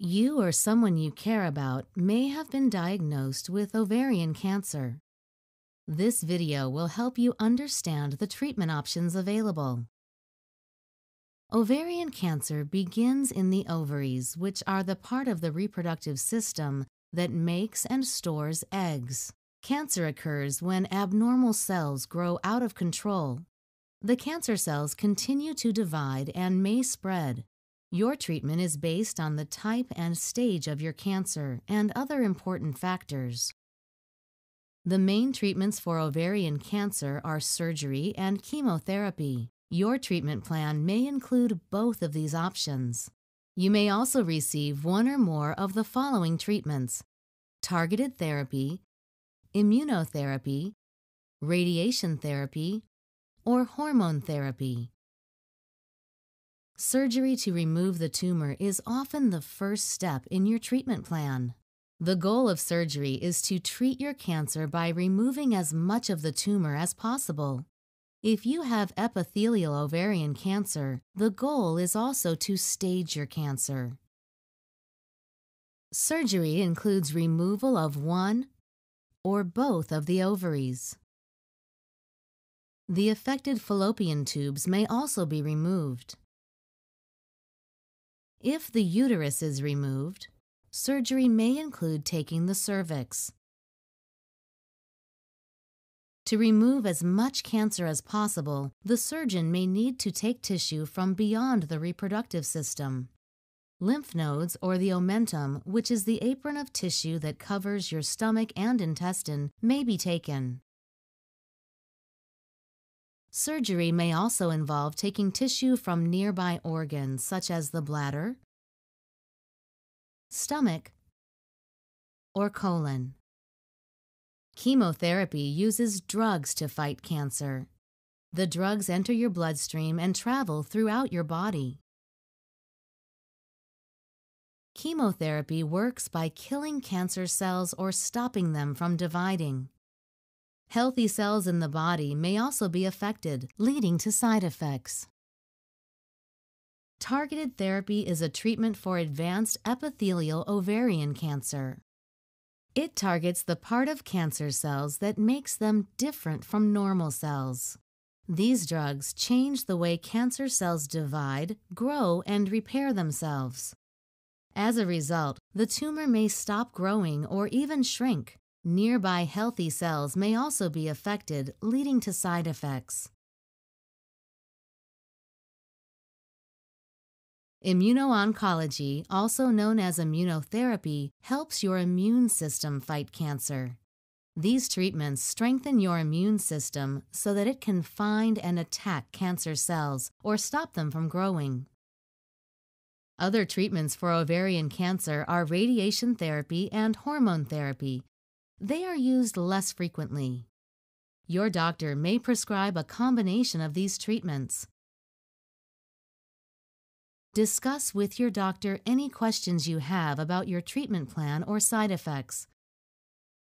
You or someone you care about may have been diagnosed with ovarian cancer. This video will help you understand the treatment options available. Ovarian cancer begins in the ovaries, which are the part of the reproductive system that makes and stores eggs. Cancer occurs when abnormal cells grow out of control. The cancer cells continue to divide and may spread, your treatment is based on the type and stage of your cancer and other important factors. The main treatments for ovarian cancer are surgery and chemotherapy. Your treatment plan may include both of these options. You may also receive one or more of the following treatments targeted therapy, immunotherapy, radiation therapy, or hormone therapy. Surgery to remove the tumor is often the first step in your treatment plan. The goal of surgery is to treat your cancer by removing as much of the tumor as possible. If you have epithelial ovarian cancer, the goal is also to stage your cancer. Surgery includes removal of one or both of the ovaries. The affected fallopian tubes may also be removed. If the uterus is removed, surgery may include taking the cervix. To remove as much cancer as possible, the surgeon may need to take tissue from beyond the reproductive system. Lymph nodes or the omentum, which is the apron of tissue that covers your stomach and intestine, may be taken. Surgery may also involve taking tissue from nearby organs such as the bladder, stomach, or colon. Chemotherapy uses drugs to fight cancer. The drugs enter your bloodstream and travel throughout your body. Chemotherapy works by killing cancer cells or stopping them from dividing. Healthy cells in the body may also be affected, leading to side effects. Targeted therapy is a treatment for advanced epithelial ovarian cancer. It targets the part of cancer cells that makes them different from normal cells. These drugs change the way cancer cells divide, grow, and repair themselves. As a result, the tumor may stop growing or even shrink, Nearby healthy cells may also be affected, leading to side effects. Immuno-oncology, also known as immunotherapy, helps your immune system fight cancer. These treatments strengthen your immune system so that it can find and attack cancer cells or stop them from growing. Other treatments for ovarian cancer are radiation therapy and hormone therapy, they are used less frequently. Your doctor may prescribe a combination of these treatments. Discuss with your doctor any questions you have about your treatment plan or side effects.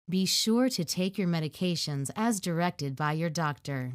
Be sure to take your medications as directed by your doctor.